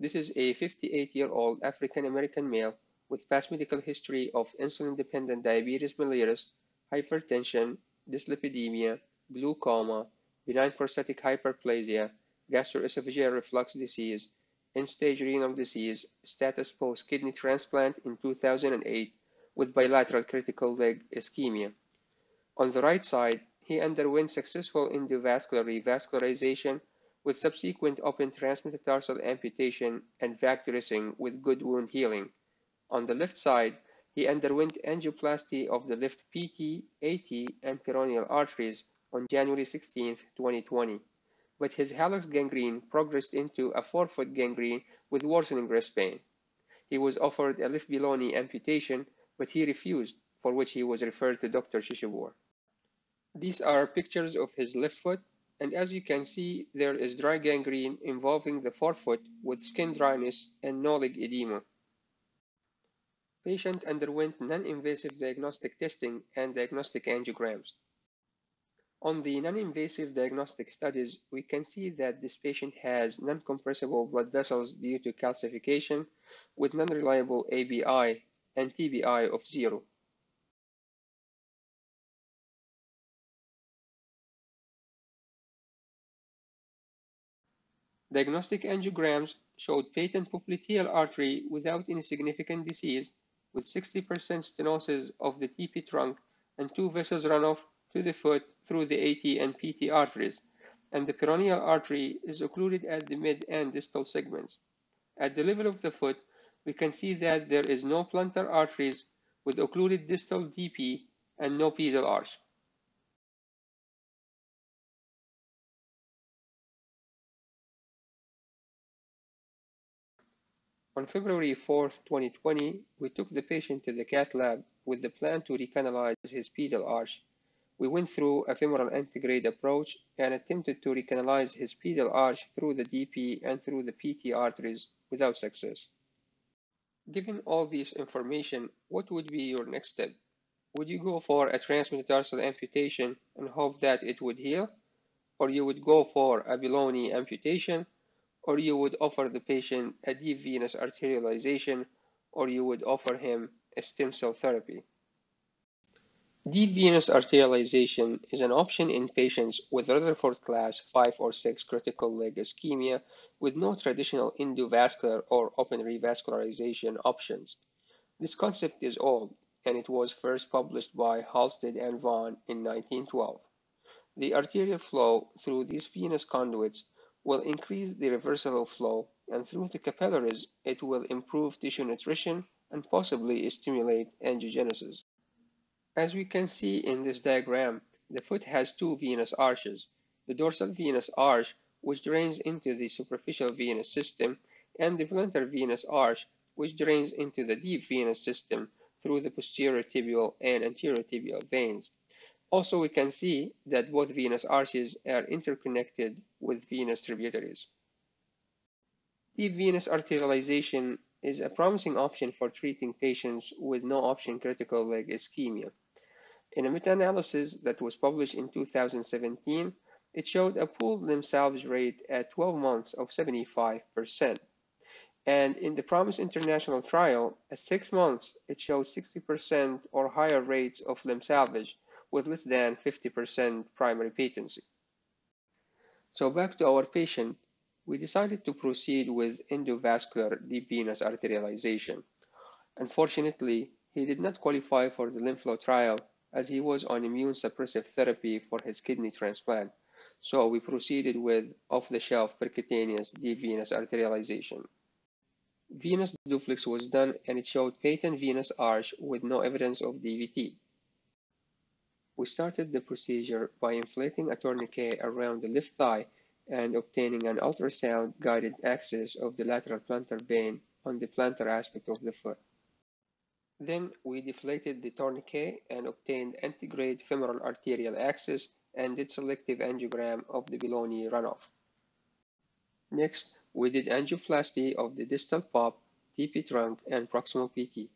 This is a 58-year-old African-American male with past medical history of insulin-dependent diabetes mellitus, hypertension, dyslipidemia, glaucoma, benign prostatic hyperplasia, gastroesophageal reflux disease, end-stage renal disease, status post-kidney transplant in 2008 with bilateral critical leg ischemia. On the right side, he underwent successful endovascular revascularization with subsequent open transmetatarsal amputation and VAC dressing with good wound healing. On the left side, he underwent angioplasty of the left PT, AT, and peroneal arteries on January 16, 2020, but his hallux gangrene progressed into a forefoot gangrene with worsening rest pain. He was offered a left below-knee amputation, but he refused, for which he was referred to Dr. Shishehbor. These are pictures of his left foot and as you can see there is dry gangrene involving the forefoot with skin dryness and no leg edema. Patient underwent non-invasive diagnostic testing and diagnostic angiograms. On the non-invasive diagnostic studies, we can see that this patient has non-compressible blood vessels due to calcification with non-reliable ABI and TBI of zero. Diagnostic angiograms showed patent popliteal artery without any significant disease, with 60% stenosis of the TP trunk and two vessels run off to the foot through the AT and PT arteries, and the peroneal artery is occluded at the mid and distal segments. At the level of the foot, we can see that there is no plantar arteries with occluded distal DP and no pedal arch. On February 4, 2020, we took the patient to the cath lab with the plan to recanalize his pedal arch. We went through a femoral antegrade approach and attempted to recanalize his pedal arch through the DP and through the PT arteries without success. Given all this information, what would be your next step? Would you go for a transmetatarsal amputation and hope that it would heal? Or you would go for a below-knee amputation or you would offer the patient a deep venous arterialization, or you would offer him a stem cell therapy. Deep venous arterialization is an option in patients with Rutherford class 5 or 6 critical leg ischemia with no traditional endovascular or open revascularization options. This concept is old, and it was first published by Halsted and Vaughan in 1912. The arterial flow through these venous conduits will increase the reversal of flow, and through the capillaries, it will improve tissue nutrition and possibly stimulate angiogenesis. As we can see in this diagram, the foot has two venous arches, the dorsal venous arch, which drains into the superficial venous system, and the plantar venous arch, which drains into the deep venous system through the posterior tibial and anterior tibial veins. Also, we can see that both venous arches are interconnected with venous tributaries. Deep venous arterialization is a promising option for treating patients with no option critical leg ischemia. In a meta-analysis that was published in 2017, it showed a pooled limb salvage rate at 12 months of 75%. And in the PROMISE International trial, at 6 months, it showed 60% or higher rates of limb salvage, with less than 50% primary patency. So back to our patient, we decided to proceed with endovascular deep venous arterialization. Unfortunately, he did not qualify for the LimFlow trial as he was on immune suppressive therapy for his kidney transplant. So we proceeded with off-the-shelf percutaneous deep venous arterialization. Venous duplex was done and it showed patent venous arch with no evidence of DVT. We started the procedure by inflating a tourniquet around the left thigh and obtaining an ultrasound-guided access of the lateral plantar vein on the plantar aspect of the foot. Then we deflated the tourniquet and obtained antegrade femoral arterial access and did selective angiogram of the below-knee runoff. Next, we did angioplasty of the distal pop, TP trunk, and proximal PT.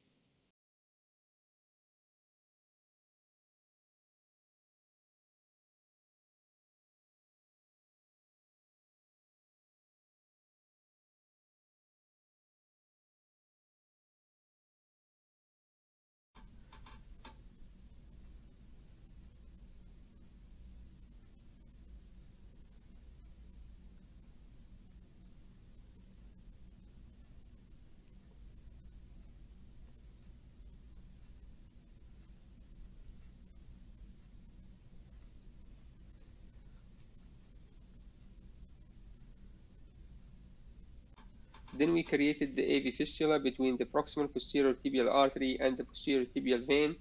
Then we created the AV fistula between the proximal posterior tibial artery and the posterior tibial vein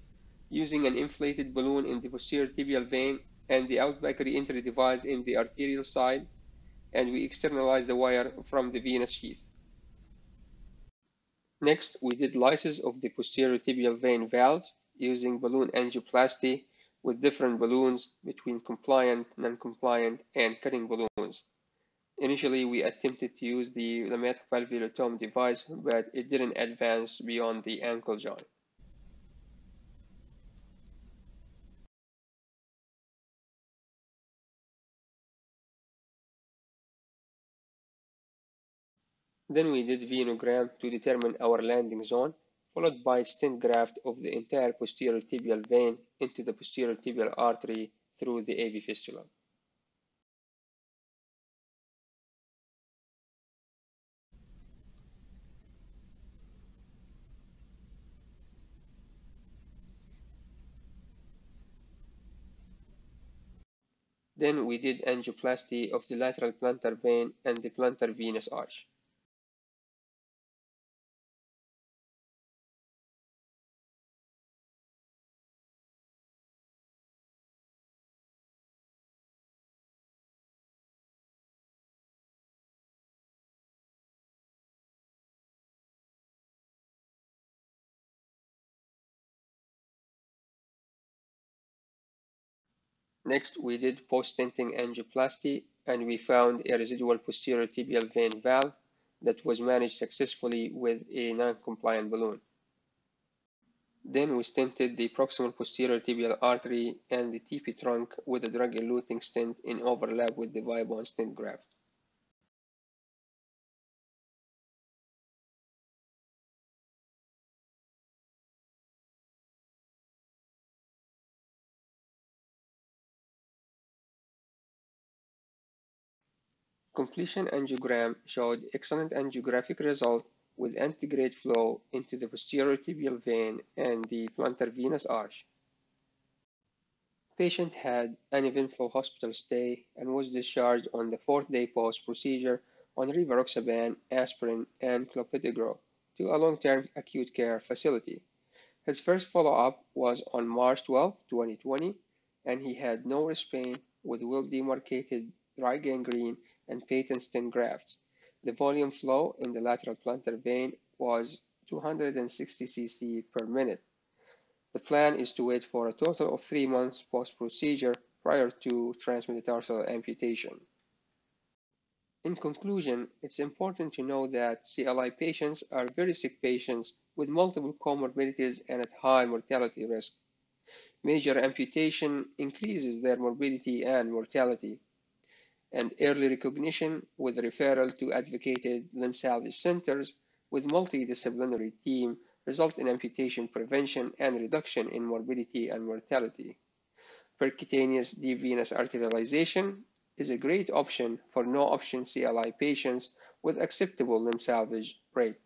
using an inflated balloon in the posterior tibial vein and the outback re-entry device in the arterial side, and we externalized the wire from the venous sheath. Next, we did lysis of the posterior tibial vein valves using balloon angioplasty with different balloons between compliant, non-compliant, and cutting balloons. Initially, we attempted to use the LeMaitre valvulotome device, but it didn't advance beyond the ankle joint. Then we did venogram to determine our landing zone, followed by stent graft of the entire posterior tibial vein into the posterior tibial artery through the AV fistula. Then we did angioplasty of the lateral plantar vein and the plantar venous arch. Next, we did post-stenting angioplasty and we found a residual posterior tibial vein valve that was managed successfully with a non-compliant balloon. Then we stented the proximal posterior tibial artery and the TP trunk with a drug-eluting stent in overlap with the Viabahn stent graft. Completion angiogram showed excellent angiographic result with antegrade flow into the posterior tibial vein and the plantar venous arch. Patient had an eventful hospital stay and was discharged on the fourth day post-procedure on rivaroxaban, aspirin, and clopidogrel to a long-term acute care facility. His first follow-up was on March 12, 2020, and he had no rest pain with well-demarcated dry gangrene and patent stent grafts. The volume flow in the lateral plantar vein was 260 cc per minute. The plan is to wait for a total of three months post-procedure prior to transmetatarsal amputation. In conclusion, it's important to know that CLI patients are very sick patients with multiple comorbidities and at high mortality risk. Major amputation increases their morbidity and mortality and early recognition with referral to advocated limb salvage centers with multidisciplinary team result in amputation prevention and reduction in morbidity and mortality. Percutaneous deep venous arterialization is a great option for no option CLI patients with acceptable limb salvage rate.